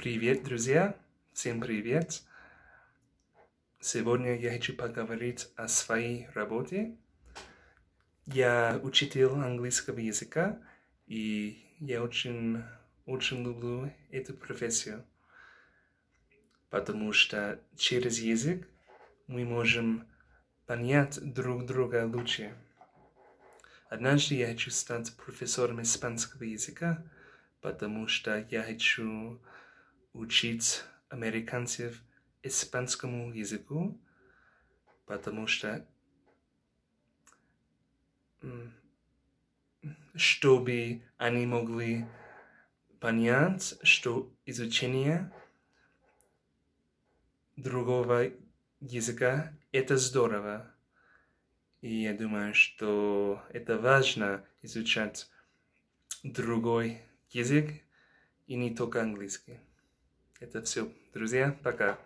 Привет, друзья! Всем привет! Сегодня я хочу поговорить о своей работе. Я учитель английского языка, и я очень, очень люблю эту профессию, потому что через язык мы можем понять друг друга лучше. Однажды я хочу стать профессором испанского языка, потому что я хочу учить американцев испанскому языку, потому что чтобы они могли понять, что изучение другого языка – это здорово. И я думаю, что это важно изучать другой язык и не только английский. Это все. Друзья, пока.